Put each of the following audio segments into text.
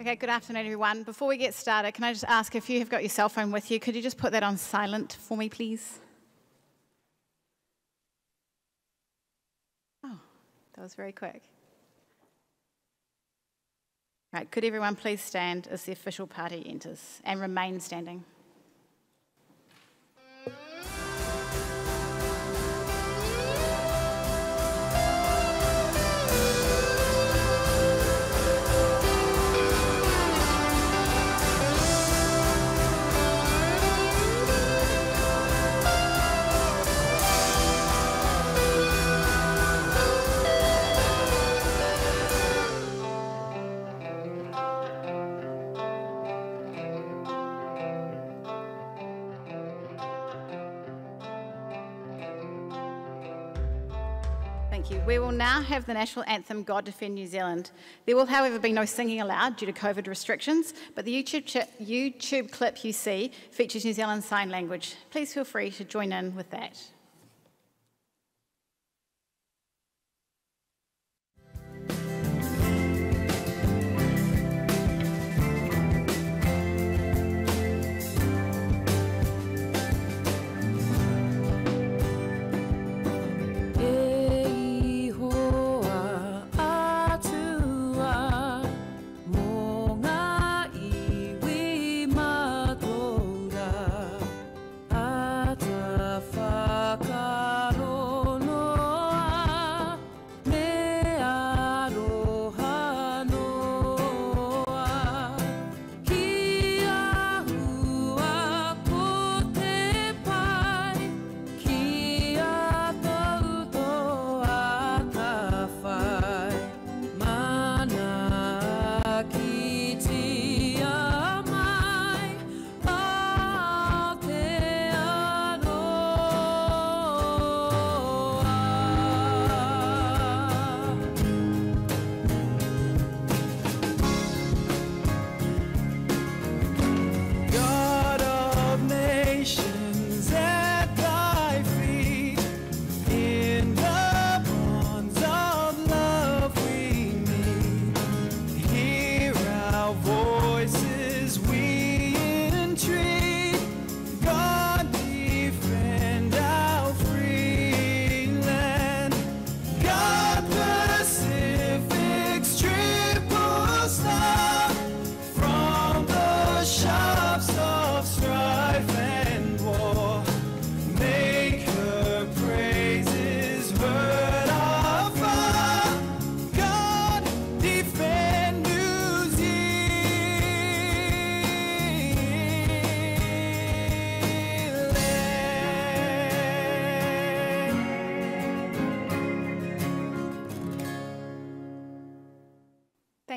Okay, good afternoon, everyone. Before we get started, can I just ask if you have got your cell phone with you, could you just put that on silent for me, please? Oh, that was very quick. Right, could everyone please stand as the official party enters and remain standing? Now have the national anthem, God Defend New Zealand. There will, however, be no singing allowed due to COVID restrictions, but the YouTube, YouTube clip you see features New Zealand Sign Language. Please feel free to join in with that.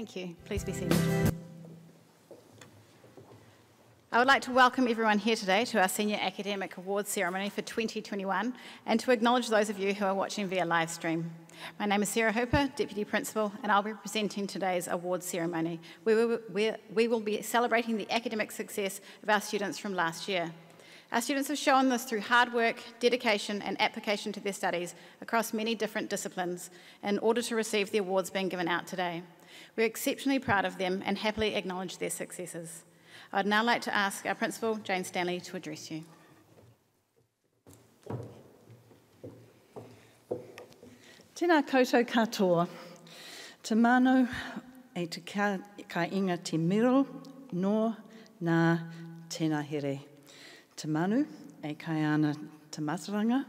Thank you. Please be seated. I would like to welcome everyone here today to our Senior Academic Awards ceremony for 2021 and to acknowledge those of you who are watching via live stream. My name is Sarah Hooper, Deputy Principal, and I'll be presenting today's awards ceremony. We will, we will be celebrating the academic success of our students from last year. Our students have shown this through hard work, dedication, and application to their studies across many different disciplines in order to receive the awards being given out today. We're exceptionally proud of them and happily acknowledge their successes. I'd now like to ask our Principal, Jane Stanley, to address you. Tēnā koutou katoa. Te mano e te ka, ka inga te miro no nā tēnā here. Te manu e kai ana te mātauranga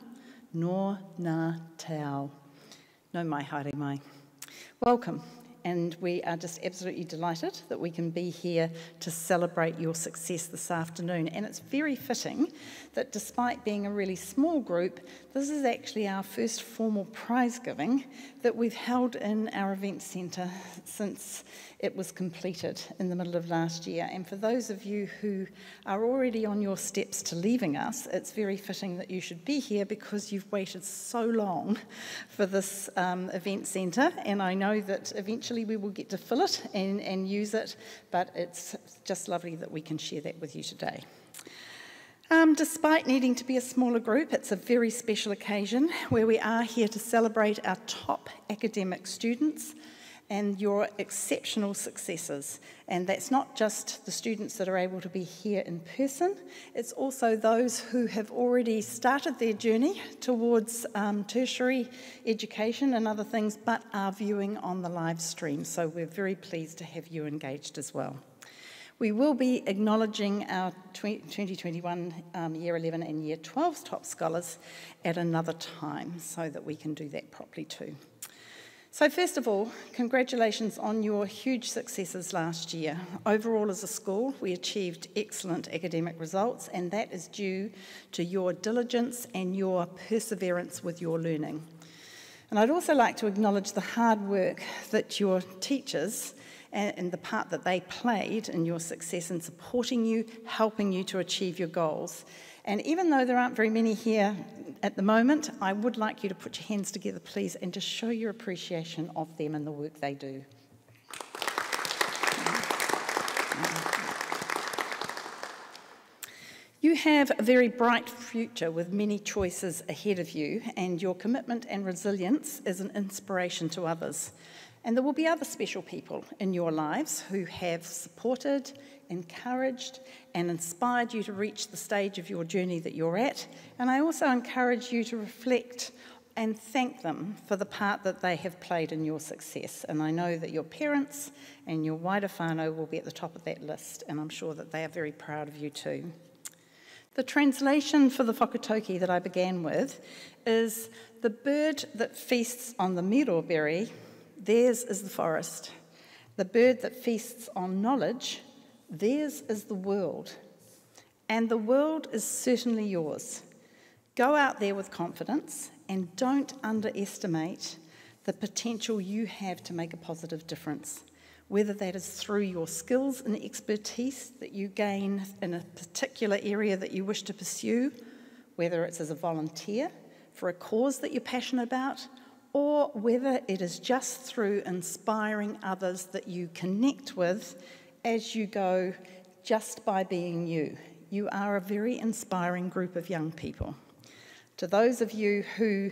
no nā te ao. No mai haere mai. Welcome and we are just absolutely delighted that we can be here to celebrate your success this afternoon. And it's very fitting that despite being a really small group, this is actually our first formal prize giving that we've held in our event centre since it was completed in the middle of last year. And for those of you who are already on your steps to leaving us, it's very fitting that you should be here because you've waited so long for this um, event centre. And I know that eventually we will get to fill it and, and use it, but it's just lovely that we can share that with you today. Um, despite needing to be a smaller group, it's a very special occasion where we are here to celebrate our top academic students and your exceptional successes. And that's not just the students that are able to be here in person, it's also those who have already started their journey towards um, tertiary education and other things, but are viewing on the live stream. So we're very pleased to have you engaged as well. We will be acknowledging our 2021 um, Year 11 and Year 12 top scholars at another time so that we can do that properly too. So, first of all, congratulations on your huge successes last year. Overall, as a school, we achieved excellent academic results, and that is due to your diligence and your perseverance with your learning. And I'd also like to acknowledge the hard work that your teachers and the part that they played in your success in supporting you, helping you to achieve your goals. And even though there aren't very many here at the moment, I would like you to put your hands together, please, and to show your appreciation of them and the work they do. You have a very bright future with many choices ahead of you, and your commitment and resilience is an inspiration to others. And there will be other special people in your lives who have supported, encouraged, and inspired you to reach the stage of your journey that you're at. And I also encourage you to reflect and thank them for the part that they have played in your success. And I know that your parents and your wider whānau will be at the top of that list, and I'm sure that they are very proud of you too. The translation for the whakatauki that I began with is the bird that feasts on the miro berry Theirs is the forest. The bird that feasts on knowledge, theirs is the world. And the world is certainly yours. Go out there with confidence and don't underestimate the potential you have to make a positive difference, whether that is through your skills and expertise that you gain in a particular area that you wish to pursue, whether it's as a volunteer for a cause that you're passionate about, or whether it is just through inspiring others that you connect with as you go just by being you. You are a very inspiring group of young people. To those of you who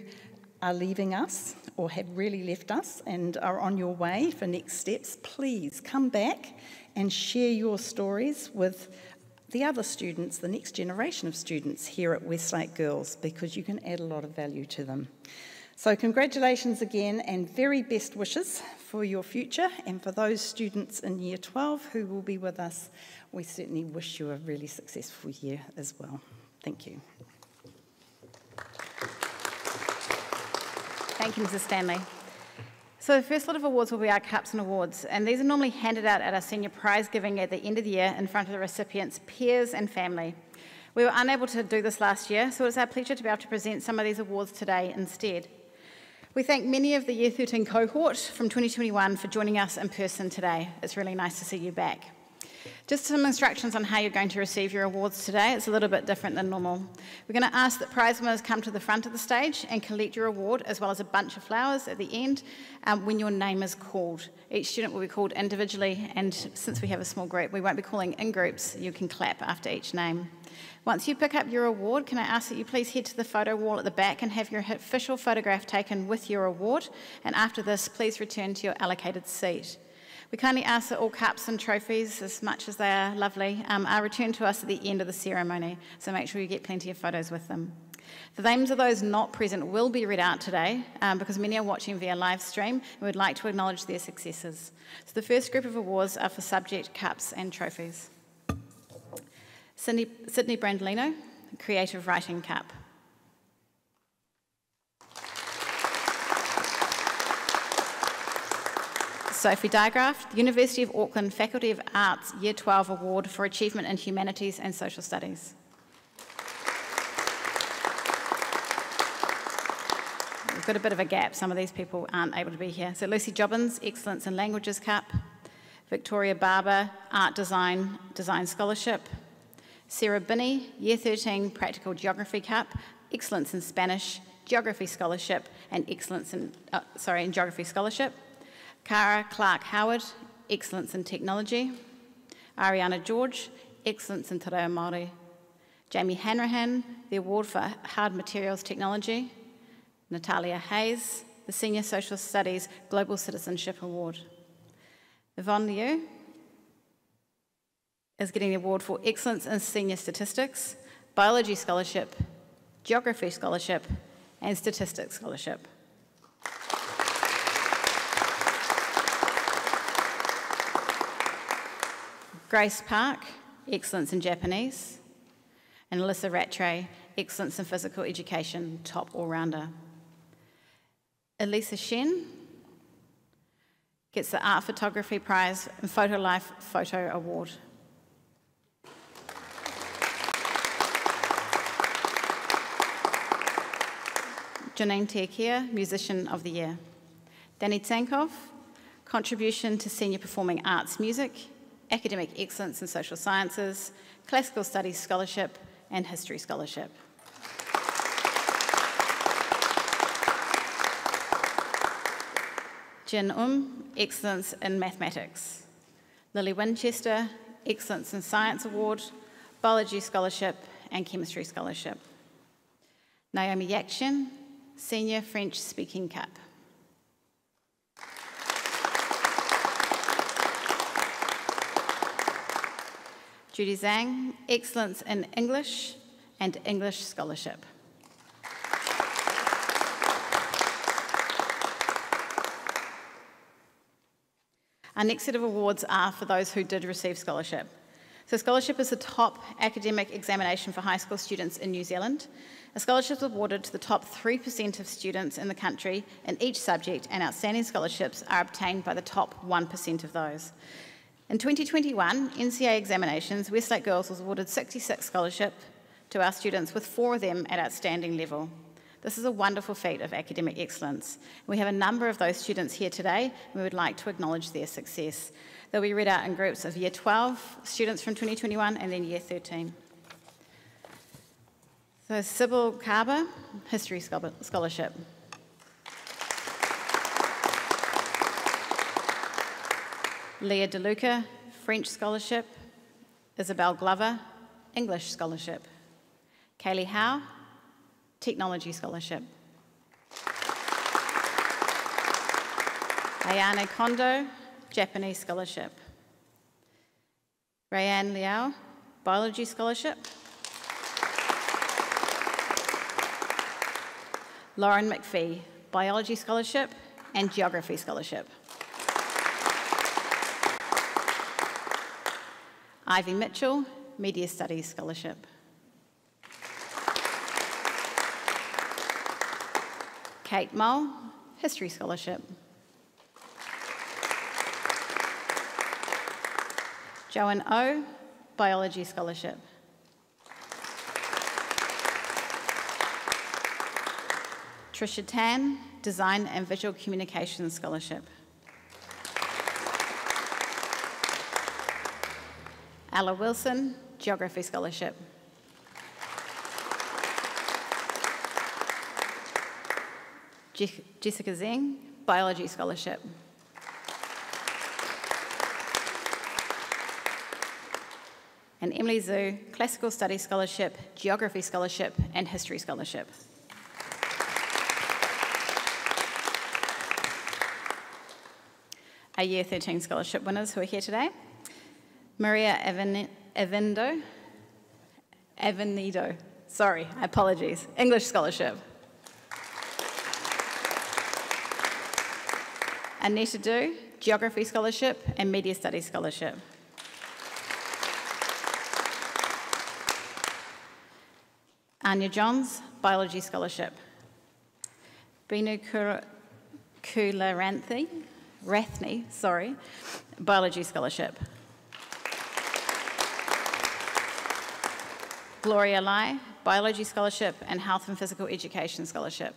are leaving us or have really left us and are on your way for next steps, please come back and share your stories with the other students, the next generation of students here at Westlake Girls, because you can add a lot of value to them. So, congratulations again and very best wishes for your future. And for those students in Year 12 who will be with us, we certainly wish you a really successful year as well. Thank you. Thank you, Mrs. Stanley. So the first lot of awards will be our cups and awards, and these are normally handed out at our senior prize giving at the end of the year in front of the recipients' peers and family. We were unable to do this last year, so it's our pleasure to be able to present some of these awards today instead. We thank many of the Year 13 cohort from 2021 for joining us in person today. It's really nice to see you back. Just some instructions on how you're going to receive your awards today. It's a little bit different than normal. We're going to ask that prize winners come to the front of the stage and collect your award, as well as a bunch of flowers at the end um, when your name is called. Each student will be called individually, and since we have a small group, we won't be calling in groups. You can clap after each name. Once you pick up your award, can I ask that you please head to the photo wall at the back and have your official photograph taken with your award? And after this, please return to your allocated seat. We kindly ask that all cups and trophies, as much as they are lovely, um, are returned to us at the end of the ceremony, so make sure you get plenty of photos with them. The names of those not present will be read out today um, because many are watching via live stream and we'd like to acknowledge their successes. So the first group of awards are for subject, cups, and trophies. Sydney, Sydney Brandolino, Creative Writing Cup. Sophie Diagraft, University of Auckland Faculty of Arts Year 12 Award for Achievement in Humanities and Social Studies. We've got a bit of a gap. Some of these people aren't able to be here. So Lucy Jobbins, Excellence in Languages Cup. Victoria Barber, Art Design, Design Scholarship. Sarah Binney, Year 13 Practical Geography Cup, Excellence in Spanish, Geography Scholarship, and Excellence in, uh, sorry, in Geography Scholarship. Cara Clark Howard, Excellence in Technology. Ariana George, Excellence in Te Reo Māori. Jamie Hanrahan, the Award for Hard Materials Technology. Natalia Hayes, the Senior Social Studies Global Citizenship Award. Yvonne Liu is getting the award for Excellence in Senior Statistics, Biology Scholarship, Geography Scholarship, and Statistics Scholarship. Grace Park, Excellence in Japanese, and Alyssa Rattray, Excellence in Physical Education, Top All-Rounder. Elisa Shen gets the Art Photography Prize and Photo Life Photo Award. Janine Tiakia, Musician of the Year. Danny Tsankov, Contribution to Senior Performing Arts Music, Academic Excellence in Social Sciences, Classical Studies Scholarship, and History Scholarship. Jin Um, Excellence in Mathematics. Lily Winchester, Excellence in Science Award, Biology Scholarship, and Chemistry Scholarship. Naomi Yakshin, Senior French Speaking Cup. Judy Zhang, Excellence in English and English Scholarship. Our next set of awards are for those who did receive scholarship. So, scholarship is the top academic examination for high school students in New Zealand. A scholarship is awarded to the top 3% of students in the country in each subject, and outstanding scholarships are obtained by the top 1% of those. In 2021 NCEA examinations, Westlake Girls was awarded 66 scholarships to our students, with four of them at outstanding level. This is a wonderful feat of academic excellence. We have a number of those students here today, and we would like to acknowledge their success. They'll be read out in groups of Year 12 students from 2021 and then Year 13. So Sybil Carver, History Scholarship. Leah DeLuca, French Scholarship. Isabel Glover, English Scholarship. Kaylee Howe, Technology Scholarship. Ayane Kondo, Japanese Scholarship. Rayanne Liao, Biology Scholarship. Lauren McPhee, Biology Scholarship and Geography Scholarship. Ivy Mitchell, Media Studies Scholarship. Kate Mull, History Scholarship. Joan O, Biology Scholarship. Trisha Tan, Design and Visual Communication Scholarship. Ella Wilson, Geography Scholarship. Jessica Zeng, Biology Scholarship. And Emily Zhu, Classical Studies Scholarship, Geography Scholarship, and History Scholarship. our Year 13 scholarship winners who are here today. Maria Avendo, Avenido, sorry, apologies, English scholarship. Anita Du, Geography Scholarship and Media Studies Scholarship. Anya Johns, Biology Scholarship. Binu Kularanthi, Rathni, sorry, Biology Scholarship. Gloria Lai, Biology Scholarship and Health and Physical Education Scholarship.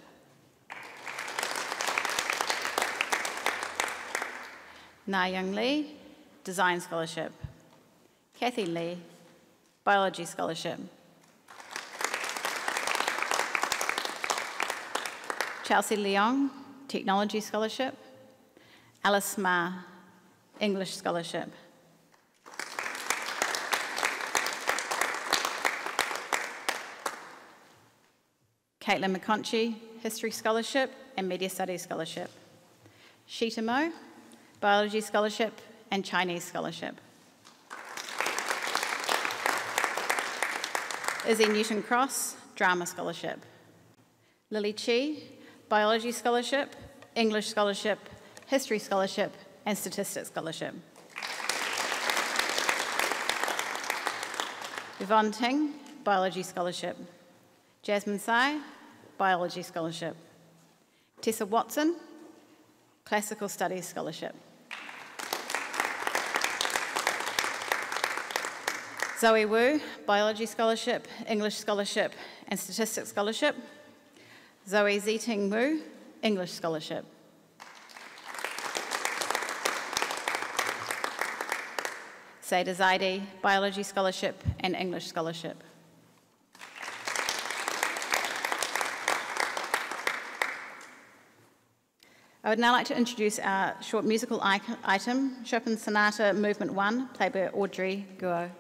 Na Young Lee, Design Scholarship. Kathy Lee, Biology Scholarship. Chelsea Leong, Technology Scholarship. Alice Ma, English Scholarship. Caitlin McConchie, History Scholarship and Media Studies Scholarship. Sheeta Mo, Biology Scholarship and Chinese Scholarship. Izzy Newton Cross, Drama Scholarship. Lily Chi, Biology Scholarship, English Scholarship, History Scholarship, and Statistics Scholarship. Yvonne Ting, Biology Scholarship. Jasmine Sai, Biology Scholarship. Tessa Watson, Classical Studies Scholarship. Zoe Wu, Biology Scholarship, English Scholarship, and Statistics Scholarship. Zoe Ziting Wu, English Scholarship. Seda Zaidi, Biology Scholarship and English Scholarship. I would now like to introduce our short musical item, Chopin Sonata Movement 1, played by Audrey Guo.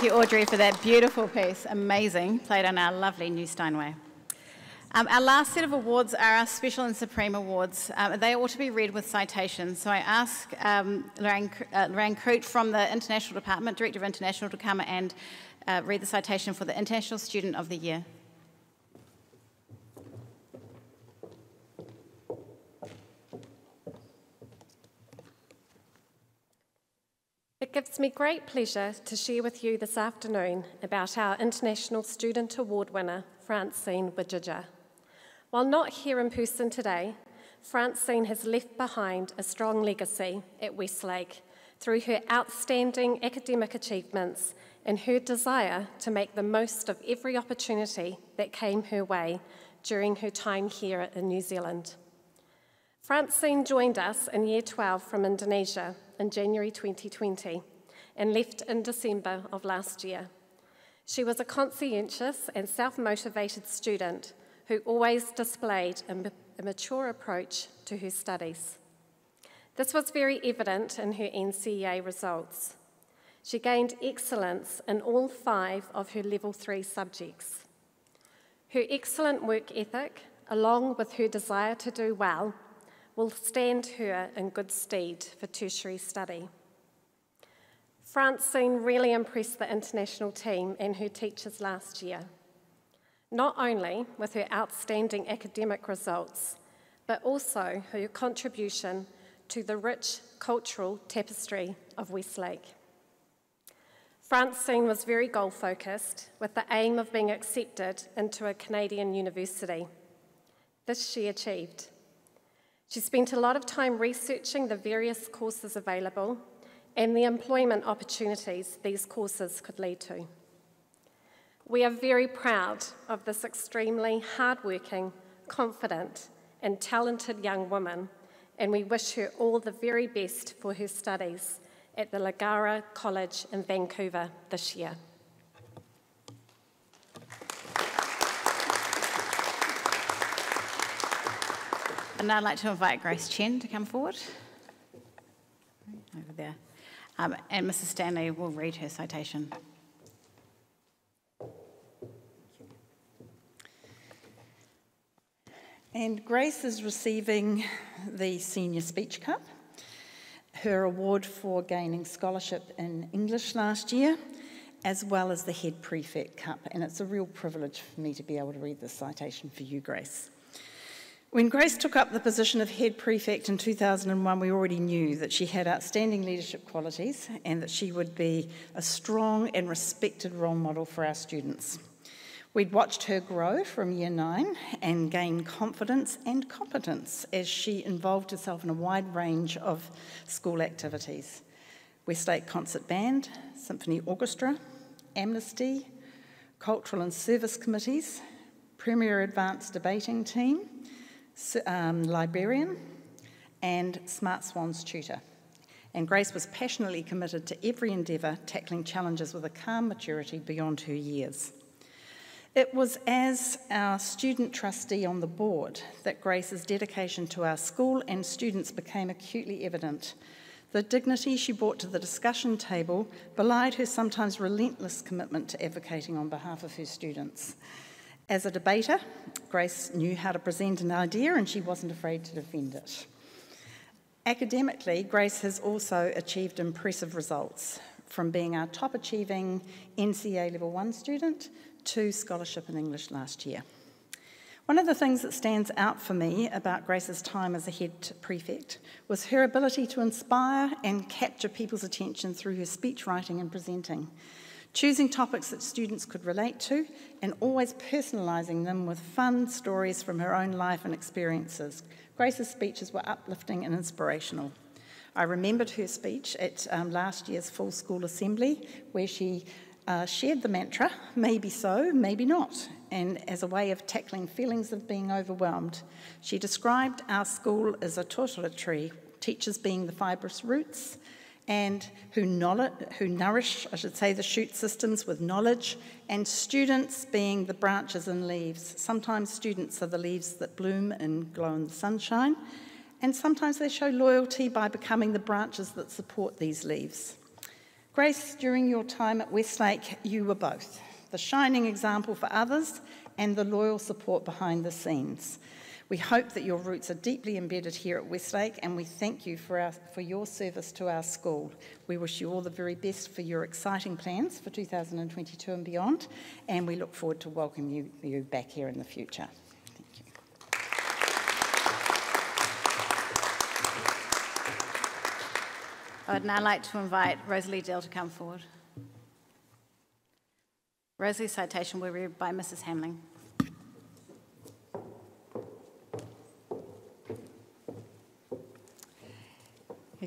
Thank you, Audrey, for that beautiful piece. Amazing. Played on our lovely new Steinway. Um, our last set of awards are our Special and Supreme Awards. Um, they ought to be read with citations. So I ask um, Lorraine, uh, Lorraine from the International Department, Director of International, to come and uh, read the citation for the International Student of the Year. It gives me great pleasure to share with you this afternoon about our International Student Award winner, Francine Wajija. While not here in person today, Francine has left behind a strong legacy at Westlake through her outstanding academic achievements and her desire to make the most of every opportunity that came her way during her time here in New Zealand. Francine joined us in Year 12 from Indonesia in January 2020 and left in December of last year. She was a conscientious and self motivated student who always displayed a mature approach to her studies. This was very evident in her NCEA results. She gained excellence in all five of her level three subjects. Her excellent work ethic, along with her desire to do well, will stand her in good stead for tertiary study. France Francine really impressed the international team and her teachers last year, not only with her outstanding academic results, but also her contribution to the rich cultural tapestry of Westlake. Francine was very goal focused with the aim of being accepted into a Canadian university. This she achieved. She spent a lot of time researching the various courses available and the employment opportunities these courses could lead to. We are very proud of this extremely hardworking, confident, and talented young woman, and we wish her all the very best for her studies at the Langara College in Vancouver this year. And I'd like to invite Grace Chen to come forward. Over there. Um, and Mrs. Stanley will read her citation. And Grace is receiving the Senior Speech Cup, her award for gaining scholarship in English last year, as well as the Head Prefect Cup. And it's a real privilege for me to be able to read this citation for you, Grace. When Grace took up the position of head prefect in 2001, we already knew that she had outstanding leadership qualities and that she would be a strong and respected role model for our students. We'd watched her grow from year nine and gain confidence and competence as she involved herself in a wide range of school activities Westlake Concert Band, Symphony Orchestra, Amnesty, Cultural and Service Committees, Premier Advanced Debating Team um, librarian, and Smart Swans tutor. And Grace was passionately committed to every endeavour, tackling challenges with a calm maturity beyond her years. It was as our student trustee on the board that Grace's dedication to our school and students became acutely evident. The dignity she brought to the discussion table belied her sometimes relentless commitment to advocating on behalf of her students. As a debater, Grace knew how to present an idea and she wasn't afraid to defend it. Academically, Grace has also achieved impressive results, from being our top achieving NCEA Level 1 student to scholarship in English last year. One of the things that stands out for me about Grace's time as a head prefect was her ability to inspire and capture people's attention through her speech writing and presenting choosing topics that students could relate to, and always personalising them with fun stories from her own life and experiences. Grace's speeches were uplifting and inspirational. I remembered her speech at um, last year's full school assembly, where she uh, shared the mantra, maybe so, maybe not, and as a way of tackling feelings of being overwhelmed. She described our school as a totara tree, teachers being the fibrous roots, and who, who nourish, I should say, the shoot systems with knowledge, and students being the branches and leaves. Sometimes students are the leaves that bloom and glow in the sunshine, and sometimes they show loyalty by becoming the branches that support these leaves. Grace, during your time at Westlake, you were both the shining example for others and the loyal support behind the scenes. We hope that your roots are deeply embedded here at Westlake, and we thank you for, our, for your service to our school. We wish you all the very best for your exciting plans for 2022 and beyond, and we look forward to welcoming you, you back here in the future. Thank you. I would now like to invite Rosalie Dill to come forward. Rosalie's citation will be read by Mrs. Hamling.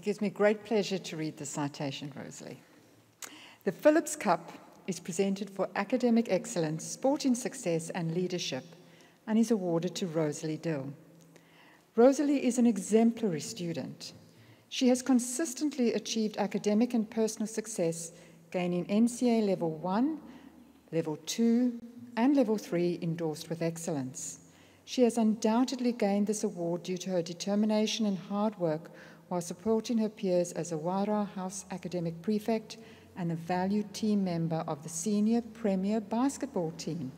It gives me great pleasure to read the citation, Rosalie. The Phillips Cup is presented for academic excellence, sporting success, and leadership, and is awarded to Rosalie Dill. Rosalie is an exemplary student. She has consistently achieved academic and personal success, gaining NCEA Level 1, Level 2, and Level 3 endorsed with excellence. She has undoubtedly gained this award due to her determination and hard work while supporting her peers as a Wairau House academic prefect and a valued team member of the senior premier basketball team.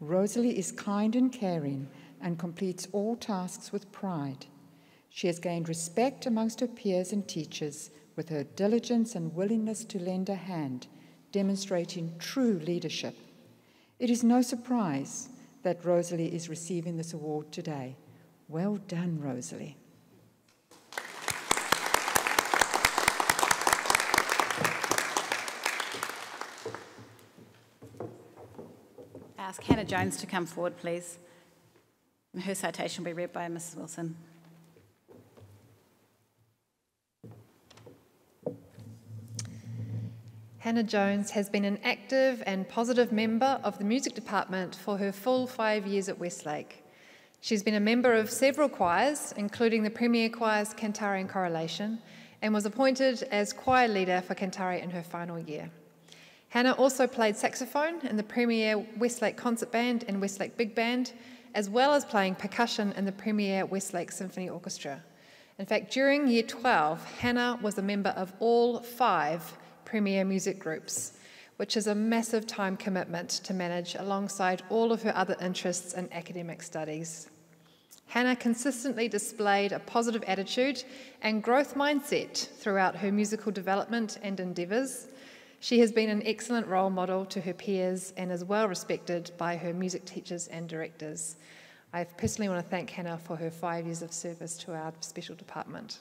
Rosalie is kind and caring and completes all tasks with pride. She has gained respect amongst her peers and teachers with her diligence and willingness to lend a hand, demonstrating true leadership. It is no surprise that Rosalie is receiving this award today. Well done, Rosalie. Ask Hannah Jones to come forward, please. And her citation will be read by Mrs. Wilson. Hannah Jones has been an active and positive member of the music department for her full five years at Westlake. She's been a member of several choirs, including the Premier Choir's Cantare and Correlation, and was appointed as choir leader for Cantare in her final year. Hannah also played saxophone in the premier Westlake Concert Band and Westlake Big Band, as well as playing percussion in the premier Westlake Symphony Orchestra. In fact, during year 12, Hannah was a member of all five premier music groups, which is a massive time commitment to manage alongside all of her other interests and academic studies. Hannah consistently displayed a positive attitude and growth mindset throughout her musical development and endeavours, she has been an excellent role model to her peers and is well respected by her music teachers and directors. I personally want to thank Hannah for her five years of service to our special department.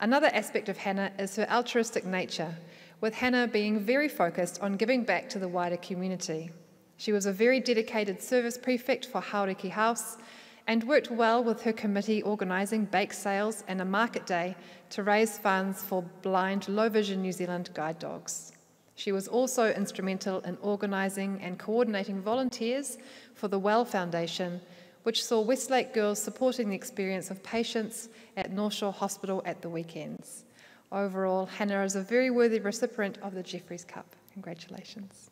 Another aspect of Hannah is her altruistic nature, with Hannah being very focused on giving back to the wider community. She was a very dedicated service prefect for Hauraki House and worked well with her committee organising bake sales and a market day to raise funds for blind low vision New Zealand guide dogs. She was also instrumental in organising and coordinating volunteers for the Well Foundation, which saw Westlake girls supporting the experience of patients at North Shore Hospital at the weekends. Overall, Hannah is a very worthy recipient of the Jeffreys Cup. Congratulations.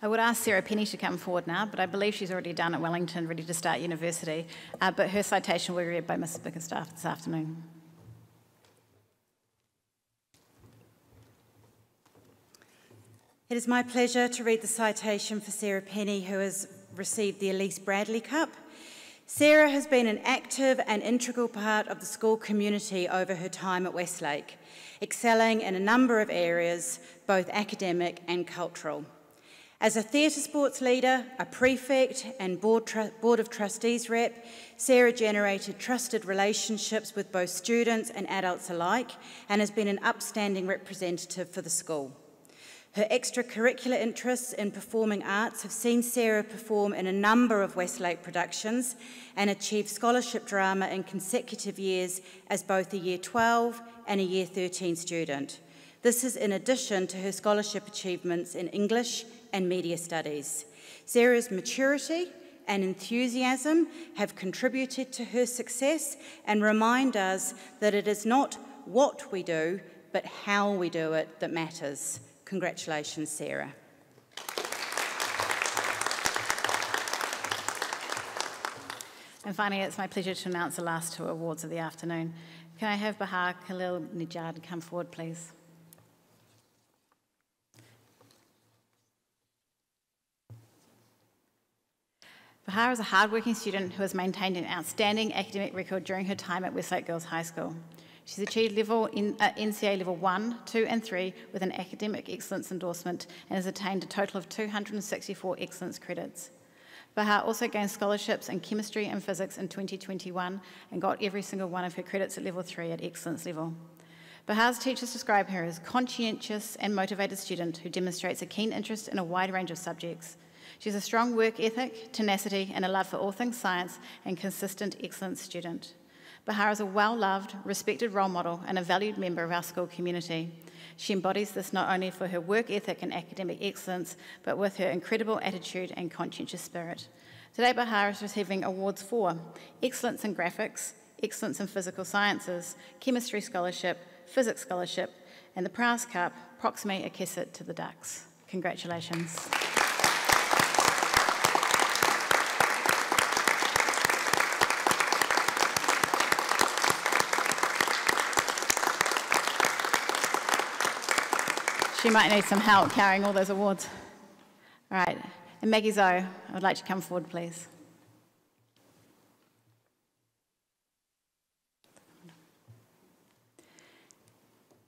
I would ask Sarah Penny to come forward now, but I believe she's already done at Wellington, ready to start university. Uh, but her citation will be read by Mrs. Bickerstaff this afternoon. It is my pleasure to read the citation for Sarah Penny, who has received the Elise Bradley Cup. Sarah has been an active and integral part of the school community over her time at Westlake, excelling in a number of areas, both academic and cultural. As a theatre sports leader, a prefect, and board, board, of trustees rep, Sarah generated trusted relationships with both students and adults alike and has been an upstanding representative for the school. Her extracurricular interests in performing arts have seen Sarah perform in a number of Westlake productions and achieve scholarship drama in consecutive years as both a Year 12 and a Year 13 student. This is in addition to her scholarship achievements in English and media studies. Sarah's maturity and enthusiasm have contributed to her success and remind us that it is not what we do, but how we do it that matters. Congratulations, Sarah. And finally, it's my pleasure to announce the last two awards of the afternoon. Can I have Bahar Khalil Nijad come forward, please? Bahar is a hardworking student who has maintained an outstanding academic record during her time at Westlake Girls High School. She's achieved level in, uh, NCEA level 1, 2 and 3 with an academic excellence endorsement and has attained a total of 264 excellence credits. Bahar also gained scholarships in chemistry and physics in 2021 and got every single one of her credits at level 3 at excellence level. Bahar's teachers describe her as conscientious and motivated student who demonstrates a keen interest in a wide range of subjects. She has a strong work ethic, tenacity, and a love for all things science and consistent excellent student. Bahar is a well loved, respected role model and a valued member of our school community. She embodies this not only for her work ethic and academic excellence, but with her incredible attitude and conscientious spirit. Today, Bahar is receiving awards for Excellence in Graphics, Excellence in Physical Sciences, Chemistry Scholarship, Physics Scholarship, and the Prowse Cup, Proxime Accessit to the Dux. Congratulations. She might need some help carrying all those awards. All right, and Maggie Zoe, I would like you to come forward, please.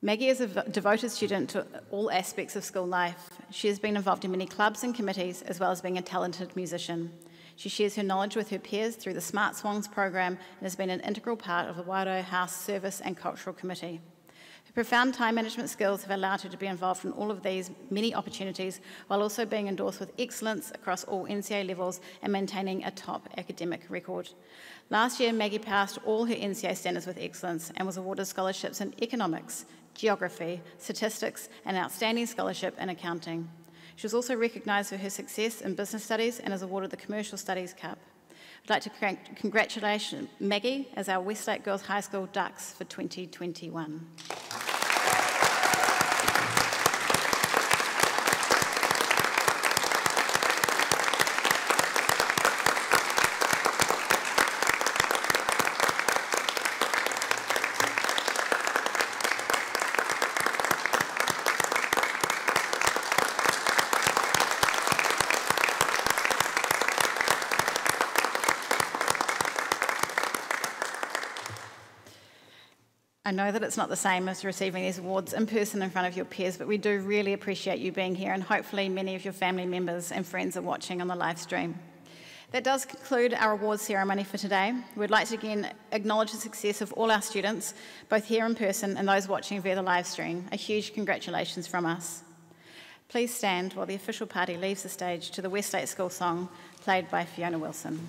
Maggie is a devoted student to all aspects of school life. She has been involved in many clubs and committees, as well as being a talented musician. She shares her knowledge with her peers through the Smart Swans program and has been an integral part of the Wairau House Service and Cultural Committee. Her profound time management skills have allowed her to be involved in all of these many opportunities while also being endorsed with excellence across all NCEA levels and maintaining a top academic record. Last year, Maggie passed all her NCEA standards with excellence and was awarded scholarships in economics, geography, statistics, and outstanding scholarship in accounting. She was also recognised for her success in business studies and is awarded the Commercial Studies Cup. I'd like to congratulate Maggie as our Westlake Girls High School Dux for 2021. I know that it's not the same as receiving these awards in person in front of your peers, but we do really appreciate you being here, and hopefully, many of your family members and friends are watching on the live stream. That does conclude our awards ceremony for today. We'd like to again acknowledge the success of all our students, both here in person and those watching via the live stream. A huge congratulations from us. Please stand while the official party leaves the stage to the Westlake School song played by Fiona Wilson.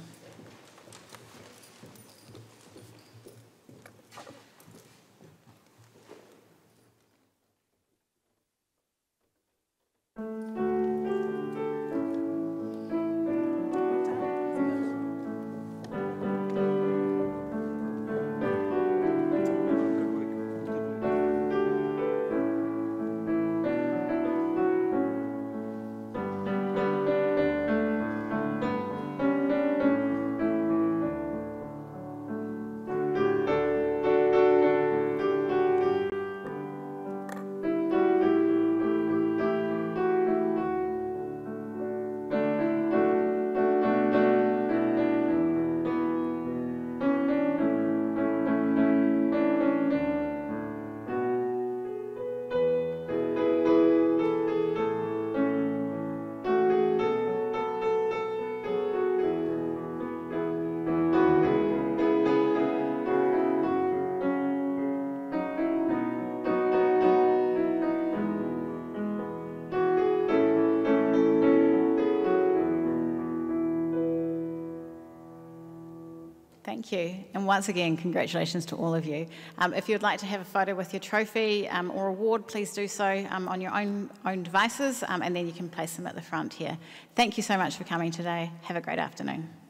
Thank you. And once again, congratulations to all of you. Um, if you'd like to have a photo with your trophy um, or award, please do so um, on your own, own devices, um, and then you can place them at the front here. Thank you so much for coming today. Have a great afternoon.